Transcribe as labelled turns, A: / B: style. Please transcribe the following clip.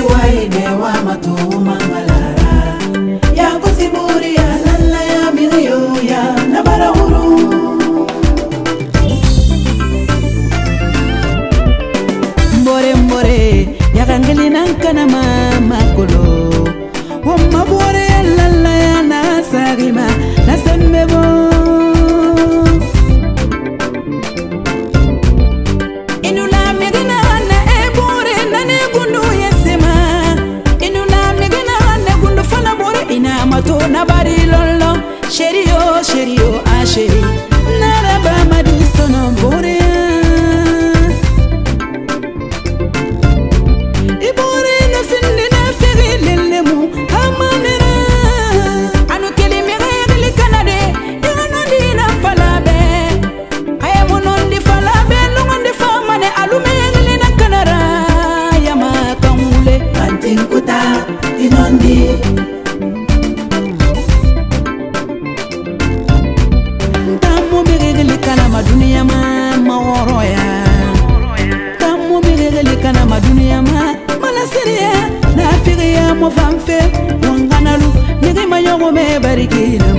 A: waine wa matuma malara ya kusimburi ya lala ya miliyo ya nabarahuru mbore mbore yakangelina kana mamakolo omabore ya lala ya nasagima nasembebo bandi ntammo berereli kana maduniya ma mahɔrɔya ntammo berereli kana maduniya ma malasiriya nafiriya mɔfanfe wanganalu nigima yɔgɔmɛ barikina